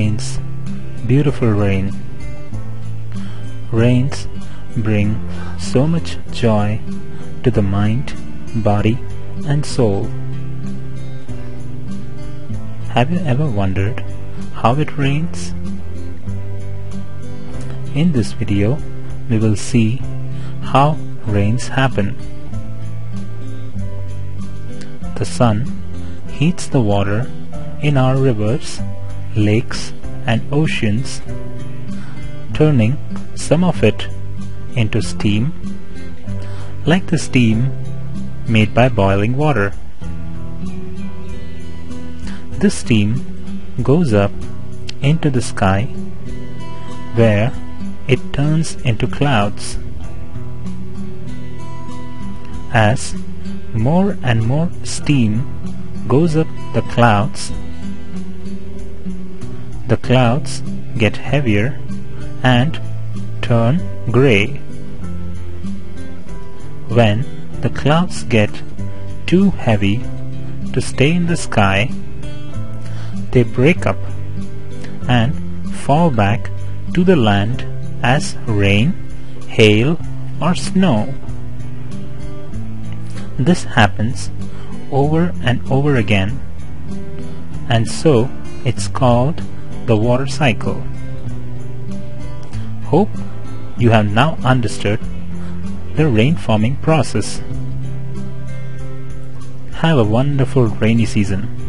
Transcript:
rains, beautiful rain. Rains bring so much joy to the mind, body, and soul. Have you ever wondered how it rains? In this video, we will see how rains happen. The sun heats the water in our rivers, lakes, and oceans, turning some of it into steam, like the steam made by boiling water. This steam goes up into the sky where it turns into clouds. As more and more steam goes up the clouds, the clouds get heavier and turn gray. When the clouds get too heavy to stay in the sky, they break up and fall back to the land as rain, hail, or snow. This happens over and over again, and so it's called the water cycle. Hope you have now understood the rain forming process. Have a wonderful rainy season.